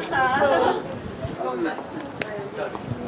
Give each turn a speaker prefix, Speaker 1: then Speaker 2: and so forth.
Speaker 1: かった。